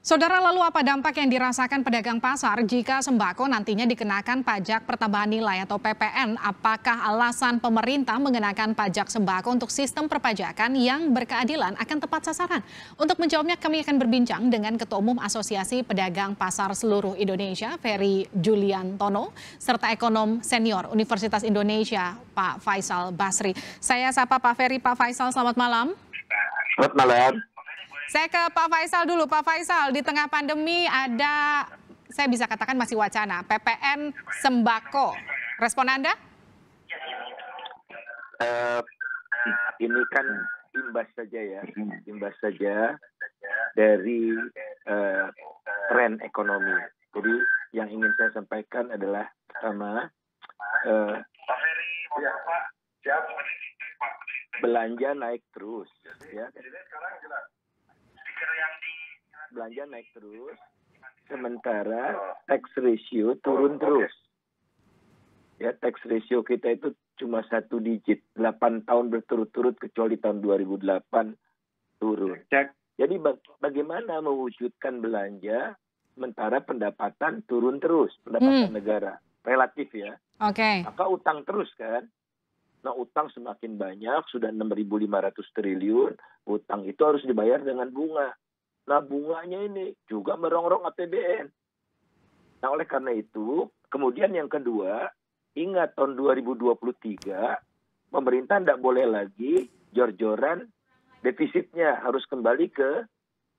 Saudara lalu apa dampak yang dirasakan pedagang pasar jika sembako nantinya dikenakan pajak pertambahan nilai atau PPN? Apakah alasan pemerintah mengenakan pajak sembako untuk sistem perpajakan yang berkeadilan akan tepat sasaran? Untuk menjawabnya kami akan berbincang dengan Ketua Umum Asosiasi Pedagang Pasar Seluruh Indonesia, Ferry Julian Tono, serta ekonom senior Universitas Indonesia, Pak Faisal Basri. Saya sapa Pak Ferry, Pak Faisal, selamat malam. Selamat malam. Saya ke Pak Faisal dulu. Pak Faisal, di tengah pandemi ada, saya bisa katakan masih wacana, PPN sembako. Respon Anda? Uh, ini kan imbas saja ya, imbas saja dari uh, tren ekonomi. Jadi yang ingin saya sampaikan adalah pertama, uh, belanja naik terus, ya belanja naik terus, sementara tax ratio turun terus. Ya, tax ratio kita itu cuma satu digit, 8 tahun berturut-turut kecuali tahun 2008 turun. Cek. Jadi bagaimana mewujudkan belanja sementara pendapatan turun terus, pendapatan hmm. negara. Relatif ya. Oke. Okay. Maka utang terus kan. Nah utang semakin banyak, sudah 6.500 triliun, utang itu harus dibayar dengan bunga. Nah bunganya ini juga merongrong APBN. Nah oleh karena itu, kemudian yang kedua, ingat tahun 2023, pemerintah tidak boleh lagi jor-joran defisitnya harus kembali ke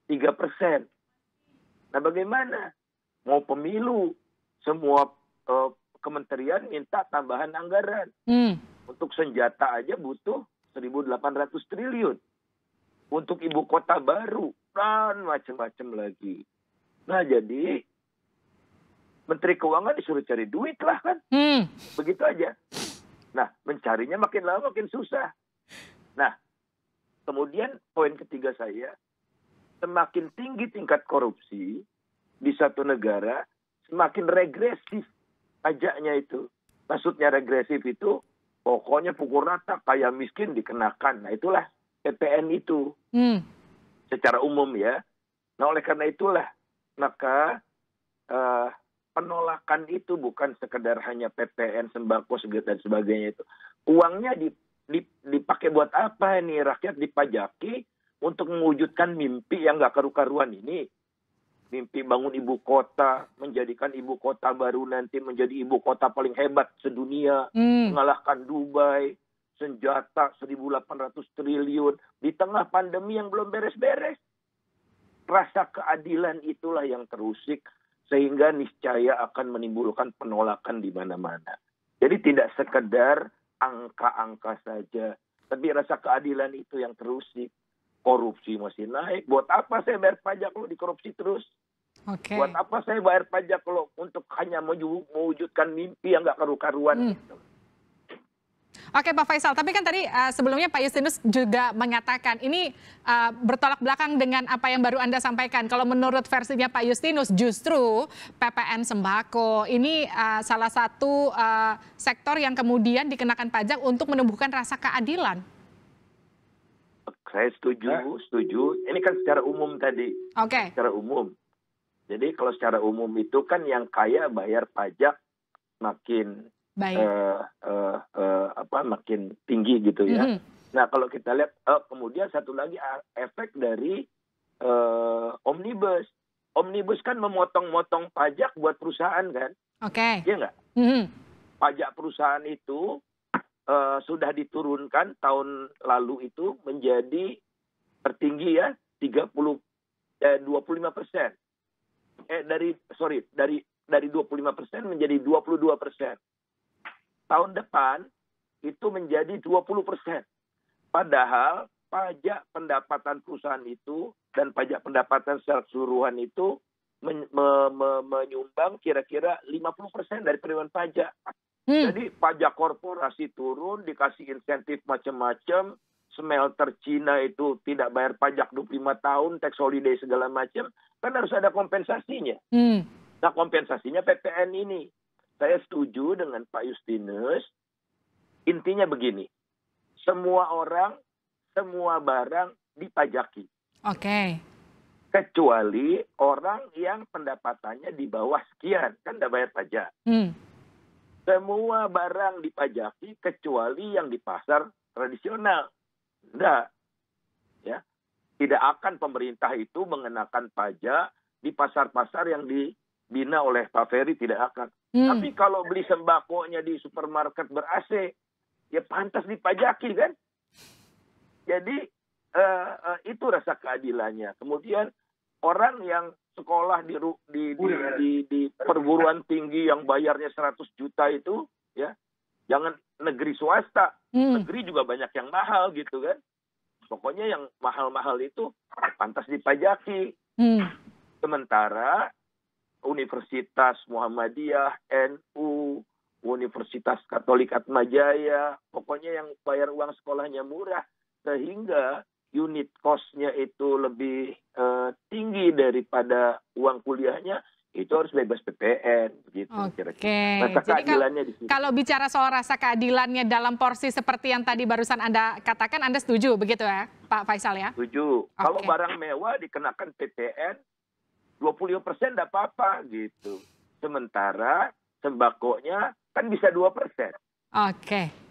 3 persen. Nah bagaimana? Mau pemilu, semua uh, kementerian minta tambahan anggaran. Hmm. Untuk senjata aja butuh 1.800 triliun. Untuk ibu kota baru dan macam-macam lagi. Nah jadi Menteri Keuangan disuruh cari duit lah kan. Hmm. Begitu aja. Nah mencarinya makin lama makin susah. Nah kemudian poin ketiga saya, semakin tinggi tingkat korupsi di satu negara, semakin regresif pajaknya itu. Maksudnya regresif itu pokoknya pukul rata kaya miskin dikenakan. Nah itulah PPN itu. Hmm secara umum ya. Nah oleh karena itulah maka uh, penolakan itu bukan sekedar hanya PPN sembako dan sebagainya itu. Uangnya dipakai buat apa ini rakyat dipajaki untuk mewujudkan mimpi yang gak karu-karuan ini. Mimpi bangun ibu kota, menjadikan ibu kota baru nanti menjadi ibu kota paling hebat sedunia, hmm. mengalahkan Dubai, senjata 1.800 triliun di tengah pandemi yang belum beres-beres. Rasa keadilan itulah yang terusik sehingga niscaya akan menimbulkan penolakan di mana-mana. Jadi tidak sekedar angka-angka saja, tapi rasa keadilan itu yang terusik. Korupsi masih naik. Buat apa saya bayar pajak kalau dikorupsi terus? Okay. Buat apa saya bayar pajak kalau untuk hanya mewujudkan mimpi yang gak karu-karuan? Hmm. Gitu. Oke Pak Faisal, tapi kan tadi uh, sebelumnya Pak Justinus juga mengatakan ini uh, bertolak belakang dengan apa yang baru Anda sampaikan. Kalau menurut versinya Pak Justinus justru PPN sembako ini uh, salah satu uh, sektor yang kemudian dikenakan pajak untuk menumbuhkan rasa keadilan. Saya setuju, setuju. Ini kan secara umum tadi. Oke. Okay. Secara umum. Jadi kalau secara umum itu kan yang kaya bayar pajak makin Baik. Uh, uh, uh, apa makin tinggi gitu ya. Mm -hmm. Nah kalau kita lihat uh, kemudian satu lagi efek dari uh, omnibus. Omnibus kan memotong-motong pajak buat perusahaan kan? Oke. Okay. Iya nggak? Mm -hmm. Pajak perusahaan itu uh, sudah diturunkan tahun lalu itu menjadi tertinggi ya 30 eh, 25 persen. Eh dari sorry dari dari 25 persen menjadi 22 persen tahun depan itu menjadi 20 persen. Padahal pajak pendapatan perusahaan itu dan pajak pendapatan secara keseluruhan itu men me me menyumbang kira-kira 50 persen dari penerimaan pajak. Hmm. Jadi pajak korporasi turun, dikasih insentif macam-macam, smelter Cina itu tidak bayar pajak 25 tahun, tax holiday segala macam, kan harus ada kompensasinya. Hmm. Nah kompensasinya PPN ini saya setuju dengan Pak Justinus. Intinya begini, semua orang, semua barang dipajaki. Oke. Okay. kecuali orang yang pendapatannya di bawah sekian kan tidak bayar pajak. Hmm. Semua barang dipajaki kecuali yang di pasar tradisional. Tidak. Ya. Tidak akan pemerintah itu mengenakan pajak di pasar-pasar yang dibina oleh Pak Ferry tidak akan. Hmm. Tapi kalau beli sembakonya di supermarket ber-AC, ya pantas dipajaki kan? Jadi uh, uh, itu rasa keadilannya. Kemudian orang yang sekolah di di di, di, di perguruan tinggi yang bayarnya 100 juta itu ya jangan negeri swasta hmm. negeri juga banyak yang mahal gitu kan pokoknya yang mahal-mahal itu pantas dipajaki hmm. sementara Universitas Muhammadiyah NU Universitas Katolik Atmajaya pokoknya yang bayar uang sekolahnya murah sehingga unit cost-nya itu lebih uh, tinggi daripada uang kuliahnya, itu harus bebas PPN gitu Oke. Okay. Rasa Jadi keadilannya kalau, di sini. Kalau bicara soal rasa keadilannya dalam porsi seperti yang tadi barusan Anda katakan, Anda setuju begitu ya, Pak Faisal ya? Setuju. Okay. Kalau barang mewah dikenakan PPN 20 persen tidak apa-apa gitu. Sementara sembakonya kan bisa dua persen. Oke.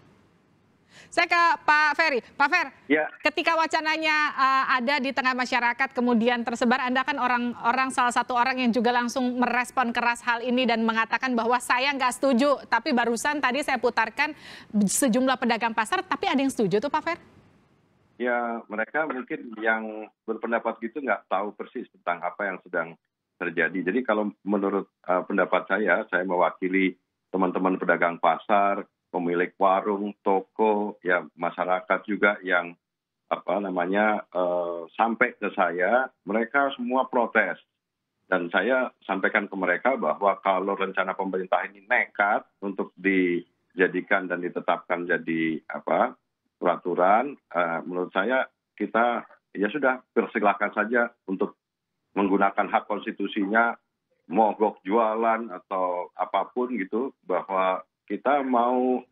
Saya ke Pak Ferry. Pak Fer, ya. ketika wacananya uh, ada di tengah masyarakat kemudian tersebar, Anda kan orang-orang salah satu orang yang juga langsung merespon keras hal ini dan mengatakan bahwa saya nggak setuju. Tapi barusan tadi saya putarkan sejumlah pedagang pasar, tapi ada yang setuju tuh Pak Fer? Ya, mereka mungkin yang berpendapat gitu nggak tahu persis tentang apa yang sedang terjadi. Jadi kalau menurut uh, pendapat saya, saya mewakili teman-teman pedagang pasar, pemilik warung, toko, ya masyarakat juga yang apa namanya uh, sampai ke saya, mereka semua protes. Dan saya sampaikan ke mereka bahwa kalau rencana pemerintah ini nekat untuk dijadikan dan ditetapkan jadi apa peraturan, uh, menurut saya kita ya sudah persilahkan saja untuk menggunakan hak konstitusinya mogok jualan atau apa pun gitu bahwa kita mau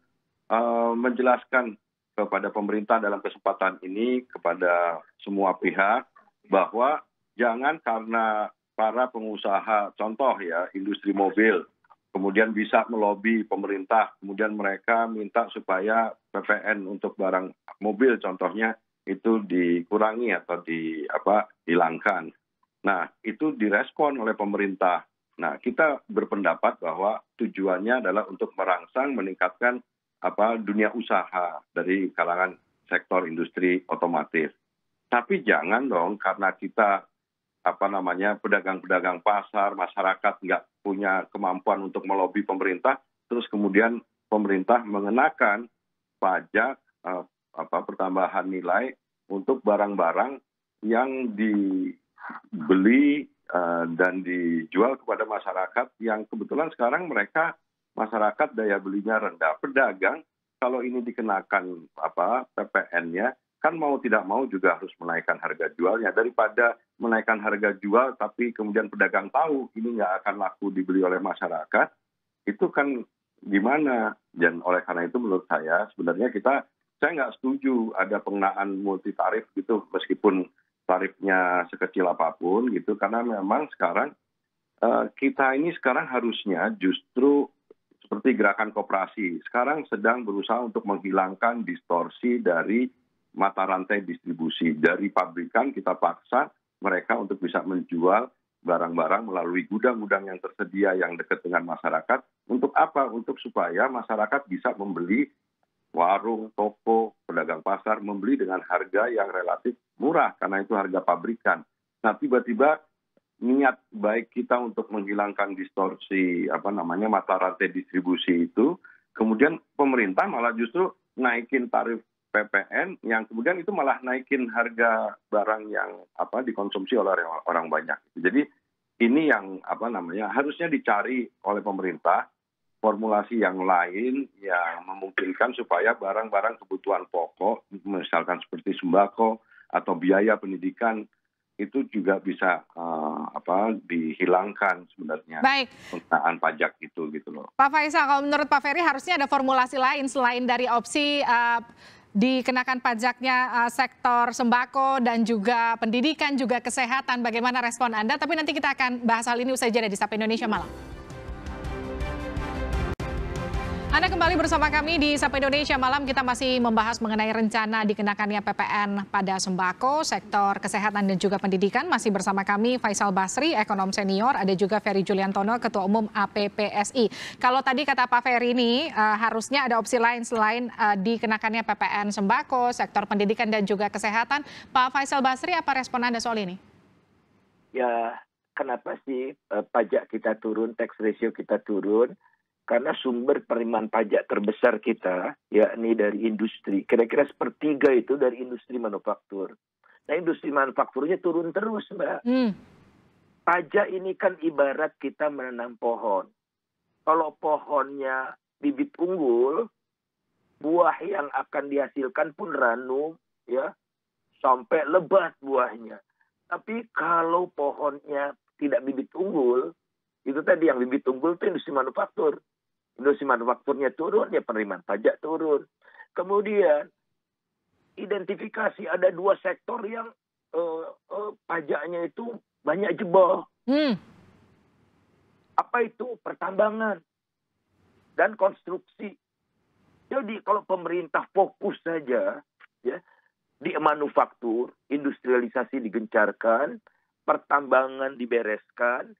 uh, menjelaskan kepada pemerintah dalam kesempatan ini kepada semua pihak bahwa jangan karena para pengusaha contoh ya industri mobil kemudian bisa melobi pemerintah kemudian mereka minta supaya PPN untuk barang mobil contohnya itu dikurangi atau di apa hilangkan. Nah, itu direspon oleh pemerintah. Nah, kita berpendapat bahwa tujuannya adalah untuk merangsang, meningkatkan apa dunia usaha dari kalangan sektor industri otomotif. Tapi jangan dong karena kita apa namanya pedagang-pedagang pasar, masyarakat nggak punya kemampuan untuk melobi pemerintah, terus kemudian pemerintah mengenakan pajak uh, apa pertambahan nilai untuk barang-barang yang dibeli Uh, dan dijual kepada masyarakat yang kebetulan sekarang mereka masyarakat daya belinya rendah. Pedagang kalau ini dikenakan apa PPN-nya kan mau tidak mau juga harus menaikkan harga jualnya daripada menaikkan harga jual tapi kemudian pedagang tahu ini nggak akan laku dibeli oleh masyarakat itu kan gimana? Dan oleh karena itu menurut saya sebenarnya kita saya nggak setuju ada pengenaan multi tarif gitu meskipun tarifnya sekecil apa pun gitu karena memang sekarang uh, kita ini sekarang harusnya justru seperti gerakan koperasi. Sekarang sedang berusaha untuk menghilangkan distorsi dari mata rantai distribusi. Dari pabrikan kita paksa mereka untuk bisa menjual barang-barang melalui gudang-gudang yang tersedia yang dekat dengan masyarakat untuk apa untuk supaya masyarakat bisa membeli warung, toko, pedagang pasar membeli dengan harga yang relatif murah karena itu harga pabrikan. Nah, tiba-tiba niat baik kita untuk menghilangkan distorsi apa namanya mata rantai distribusi itu, kemudian pemerintah malah justru naikin tarif PPN yang kemudian itu malah naikin harga barang yang apa dikonsumsi oleh orang banyak. Jadi ini yang apa namanya harusnya dicari oleh pemerintah formulasi yang lain yang memungkinkan supaya barang-barang kebutuhan pokok, misalkan seperti sembako atau biaya pendidikan itu juga bisa uh, apa dihilangkan sebenarnya Baik. penggunaan pajak itu gitu loh. Pak Faisal, kalau menurut Pak Ferry harusnya ada formulasi lain selain dari opsi uh, dikenakan pajaknya uh, sektor sembako dan juga pendidikan juga kesehatan. Bagaimana respon Anda? Tapi nanti kita akan bahas hal ini usai jeda di Sapa Indonesia Malam. Anda kembali bersama kami di Sapa Indonesia Malam. Kita masih membahas mengenai rencana dikenakannya PPN pada sembako, sektor kesehatan dan juga pendidikan. Masih bersama kami Faisal Basri, ekonom senior. Ada juga Ferry Juliantono, Ketua Umum APPSI. Kalau tadi kata Pak Ferry ini, uh, harusnya ada opsi lain selain uh, dikenakannya PPN sembako, sektor pendidikan dan juga kesehatan. Pak Faisal Basri, apa respon Anda soal ini? Ya, kenapa sih uh, pajak kita turun, tax ratio kita turun? Karena sumber penerimaan pajak terbesar kita yakni dari industri. Kira-kira sepertiga itu dari industri manufaktur. Nah industri manufakturnya turun terus mbak. Hmm. pajak ini kan ibarat kita menanam pohon. Kalau pohonnya bibit unggul buah yang akan dihasilkan pun ranum ya sampai lebat buahnya. Tapi kalau pohonnya tidak bibit unggul itu tadi yang bibit unggul itu industri manufaktur industri manufakturnya turun, ya penerimaan pajak turun. Kemudian identifikasi ada dua sektor yang uh, uh, pajaknya itu banyak jebol. Hmm. Apa itu? Pertambangan dan konstruksi. Jadi kalau pemerintah fokus saja ya di manufaktur, industrialisasi digencarkan, pertambangan dibereskan,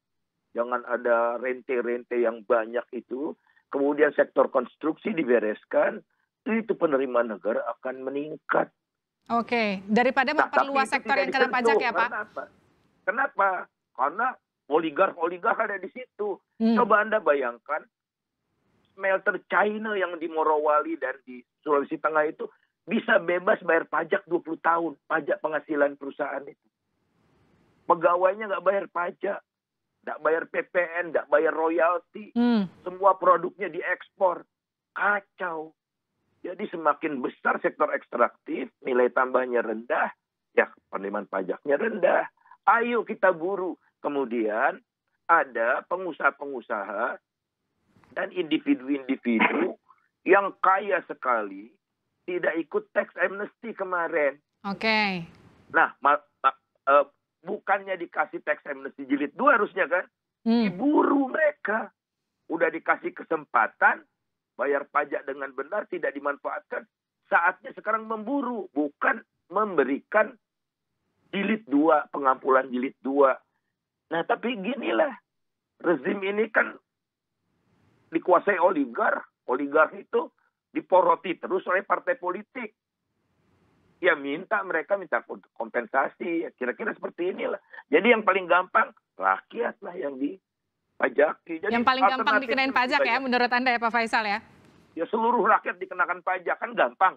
jangan ada rente-rente yang banyak itu, kemudian sektor konstruksi dibereskan, itu penerimaan negara akan meningkat. Oke, daripada nah, memperluas sektor yang kena pajak ya Pak? Kenapa? Kenapa? Karena oligark-oligark ada di situ. Hmm. Coba Anda bayangkan, smelter China yang di Morowali dan di Sulawesi Tengah itu bisa bebas bayar pajak 20 tahun, pajak penghasilan perusahaan itu. Pegawainya nggak bayar pajak tidak bayar PPN, tidak bayar royalti, hmm. semua produknya diekspor. Kacau. Jadi semakin besar sektor ekstraktif, nilai tambahnya rendah, ya penerimaan pajaknya rendah. Ayo kita buru. Kemudian ada pengusaha-pengusaha dan individu-individu yang kaya sekali tidak ikut tax amnesty kemarin. Oke. Okay. Nah, uh, bukannya dikasih tax amnesty jilid dua harusnya kan? Hmm. diburu mereka. Udah dikasih kesempatan bayar pajak dengan benar tidak dimanfaatkan. Saatnya sekarang memburu bukan memberikan jilid dua pengampulan jilid dua. Nah tapi ginilah. Rezim ini kan dikuasai oligar. Oligar itu diporoti terus oleh partai politik ya minta mereka minta kompensasi. Kira-kira seperti inilah. Jadi yang paling gampang rakyat lah yang dipajaki. Jadi yang paling gampang dikenain pajak ya menurut anda ya Pak Faisal ya? Ya seluruh rakyat dikenakan pajak kan gampang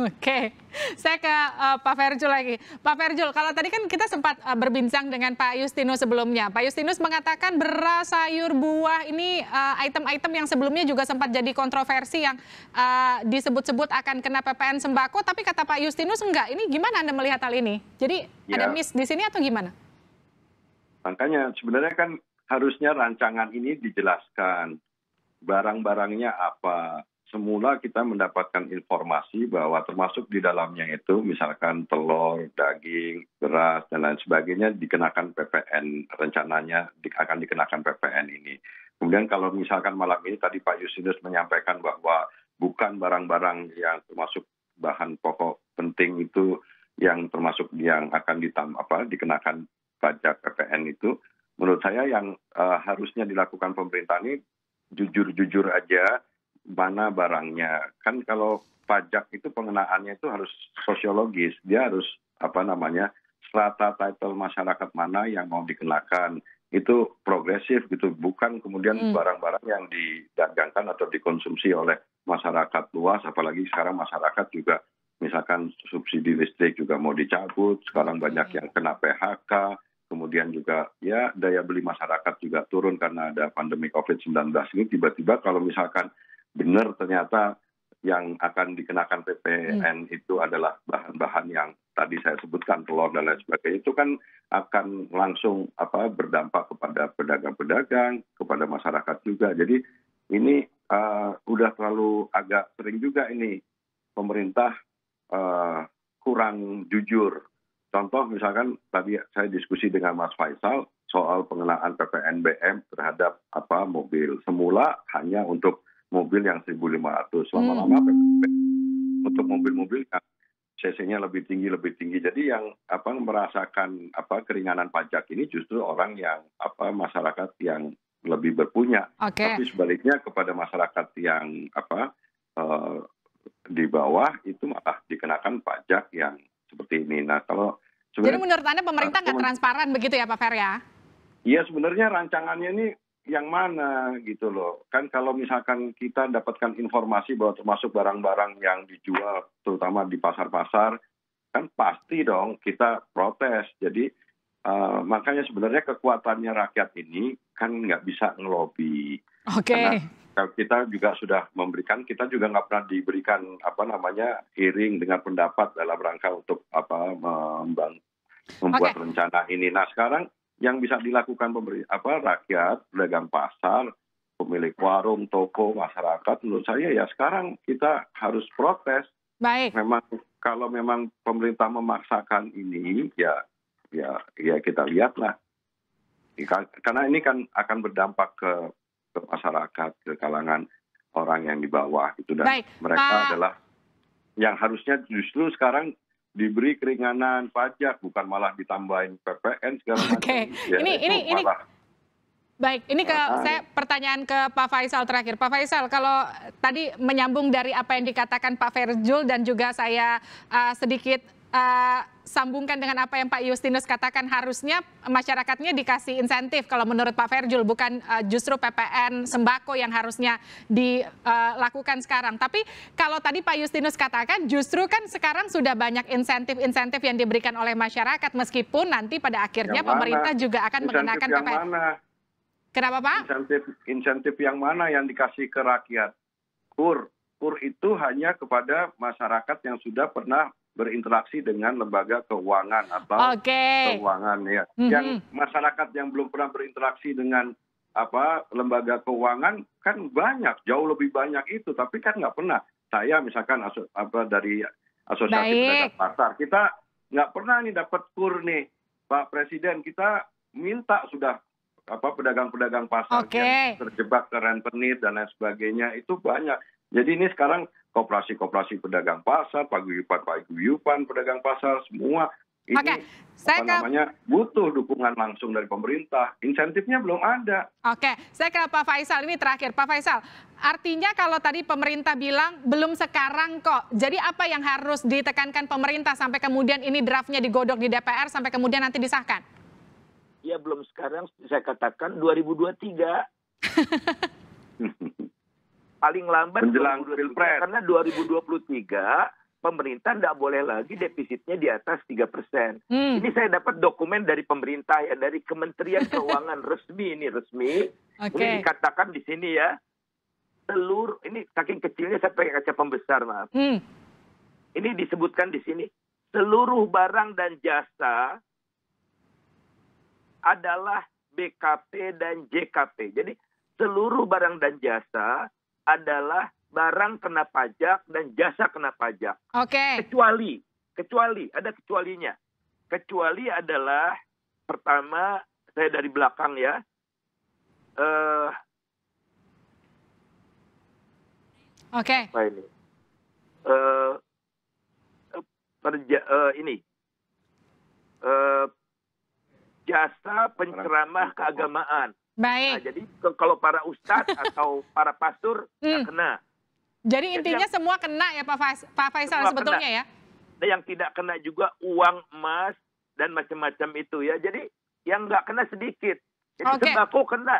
Oke, saya ke uh, Pak Ferjul lagi. Pak Ferjul, kalau tadi kan kita sempat uh, berbincang dengan Pak Justinus sebelumnya. Pak Justinus mengatakan beras, sayur, buah ini item-item uh, yang sebelumnya juga sempat jadi kontroversi yang uh, disebut-sebut akan kena PPN sembako. Tapi kata Pak Justinus enggak. Ini gimana Anda melihat hal ini? Jadi ya. ada miss di sini atau gimana? Makanya sebenarnya kan harusnya rancangan ini dijelaskan barang-barangnya apa, semula kita mendapatkan informasi bahwa termasuk di dalamnya itu misalkan telur, daging, beras dan lain sebagainya dikenakan PPN rencananya akan dikenakan PPN ini. Kemudian kalau misalkan malam ini tadi Pak Yusinus menyampaikan bahwa bukan barang-barang yang termasuk bahan pokok penting itu yang termasuk yang akan ditam apa dikenakan pajak PPN itu menurut saya yang uh, harusnya dilakukan pemerintah ini jujur-jujur aja mana barangnya. Kan kalau pajak itu pengenaannya itu harus sosiologis, dia harus apa namanya strata title masyarakat mana yang mau dikenakan. Itu progresif gitu, bukan kemudian hmm. barang-barang yang didagangkan atau dikonsumsi oleh masyarakat luas, apalagi sekarang masyarakat juga misalkan subsidi listrik juga mau dicabut, sekarang banyak hmm. yang kena PHK, kemudian juga ya daya beli masyarakat juga turun karena ada pandemi COVID-19 ini. Tiba-tiba kalau misalkan benar ternyata yang akan dikenakan PPN hmm. itu adalah bahan-bahan yang tadi saya sebutkan telur dan lain sebagainya itu kan akan langsung apa berdampak kepada pedagang-pedagang kepada masyarakat juga jadi ini uh, udah terlalu agak sering juga ini pemerintah uh, kurang jujur. Contoh misalkan tadi saya diskusi dengan Mas Faisal soal pengenaan PPNBM terhadap apa mobil. Semula hanya untuk mobil yang 1.500. Lama-lama hmm. untuk mobil-mobil yang CC-nya lebih tinggi lebih tinggi. Jadi yang apa merasakan apa keringanan pajak ini justru orang yang apa masyarakat yang lebih berpunya. Okay. Tapi sebaliknya kepada masyarakat yang apa uh, di bawah itu malah dikenakan pajak yang seperti ini. Nah kalau jadi menurut anda pemerintah nggak transparan begitu ya Pak Fer ya? Iya sebenarnya rancangannya ini yang mana gitu loh. Kan kalau misalkan kita dapatkan informasi bahwa termasuk barang-barang yang dijual terutama di pasar-pasar, kan pasti dong kita protes. Jadi uh, makanya sebenarnya kekuatannya rakyat ini kan nggak bisa ngelobi. Oke. Okay kita juga sudah memberikan kita juga nggak pernah diberikan apa namanya hearing dengan pendapat dalam rangka untuk apa membang, membuat okay. rencana ini. Nah sekarang yang bisa dilakukan pemberi apa rakyat pedagang pasar pemilik warung toko masyarakat menurut saya ya sekarang kita harus protes. Baik. Memang kalau memang pemerintah memaksakan ini ya ya ya kita lihatlah karena ini kan akan berdampak ke ke masyarakat, ke kalangan orang yang di bawah itu dan Baik, mereka Pak... adalah yang harusnya justru sekarang diberi keringanan pajak bukan malah ditambahin PPN segala macam. Oke, okay. ya, ini ini ini Baik, ini ke nah, saya pertanyaan ke Pak Faisal terakhir. Pak Faisal, kalau tadi menyambung dari apa yang dikatakan Pak Ferjul dan juga saya uh, sedikit uh, sambungkan dengan apa yang Pak Justinus katakan harusnya masyarakatnya dikasih insentif kalau menurut Pak Ferjul bukan uh, justru PPN sembako yang harusnya dilakukan uh, sekarang. Tapi kalau tadi Pak Justinus katakan justru kan sekarang sudah banyak insentif-insentif yang diberikan oleh masyarakat meskipun nanti pada akhirnya pemerintah juga akan insentif mengenakan yang PPN. Mana? Kenapa Pak? Insentif insentif yang mana yang dikasih ke rakyat? Kur, kur itu hanya kepada masyarakat yang sudah pernah berinteraksi dengan lembaga keuangan atau okay. keuangan ya. Mm-hmm. Yang masyarakat yang belum pernah berinteraksi dengan apa lembaga keuangan kan banyak, jauh lebih banyak itu, tapi kan nggak pernah. Saya misalkan aso, apa dari asosiasi pedagang pasar, kita nggak pernah nih dapat kur nih, Pak Presiden. Kita minta sudah apa pedagang-pedagang pasar okay. yang terjebak ke rentenir dan lain sebagainya itu banyak. Jadi ini sekarang koperasi-koperasi pedagang pasar, paguyupan-paguyupan pedagang pasar, semua ini Oke, saya apa ke... namanya butuh dukungan langsung dari pemerintah. Insentifnya belum ada. Oke, saya ke Pak Faisal ini terakhir. Pak Faisal, artinya kalau tadi pemerintah bilang belum sekarang kok. Jadi apa yang harus ditekankan pemerintah sampai kemudian ini draftnya digodok di DPR sampai kemudian nanti disahkan? Ya belum sekarang saya katakan 2023. paling lambat menjelang pilpres karena 2023 pemerintah tidak boleh lagi defisitnya di atas tiga persen. Hmm. Ini saya dapat dokumen dari pemerintah ya dari Kementerian Keuangan resmi ini resmi. Okay. Ini dikatakan di sini ya seluruh ini saking kecilnya saya pakai kaca pembesar maaf. Hmm. Ini disebutkan di sini seluruh barang dan jasa adalah BKP dan JKP. Jadi seluruh barang dan jasa adalah barang kena pajak dan jasa kena pajak. Oke. Okay. Kecuali, kecuali ada kecualinya. Kecuali adalah pertama saya dari belakang ya. Uh, Oke. Okay. Apa ini? Uh, perja, uh, ini uh, jasa penceramah keagamaan. Baik. Nah, jadi kalau para ustadz atau para pastor hmm. kena. Jadi, jadi intinya yang, semua kena ya Pak, Fais, Pak Faisal sebetulnya kena. ya? Nah, yang tidak kena juga uang emas dan macam-macam itu ya. Jadi yang nggak kena sedikit. Jadi okay. sembako kena.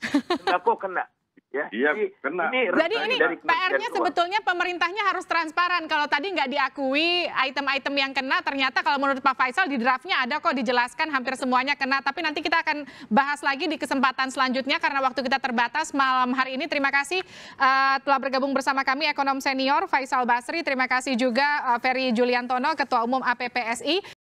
Sembako kena. Ya, iya, jadi, kena. Ini jadi ini PR-nya sebetulnya pemerintahnya harus transparan. Kalau tadi nggak diakui item-item yang kena, ternyata kalau menurut Pak Faisal di draftnya ada kok dijelaskan hampir semuanya kena. Tapi nanti kita akan bahas lagi di kesempatan selanjutnya karena waktu kita terbatas malam hari ini. Terima kasih uh, telah bergabung bersama kami ekonom senior Faisal Basri. Terima kasih juga uh, Ferry Juliantono, Ketua Umum APPSI.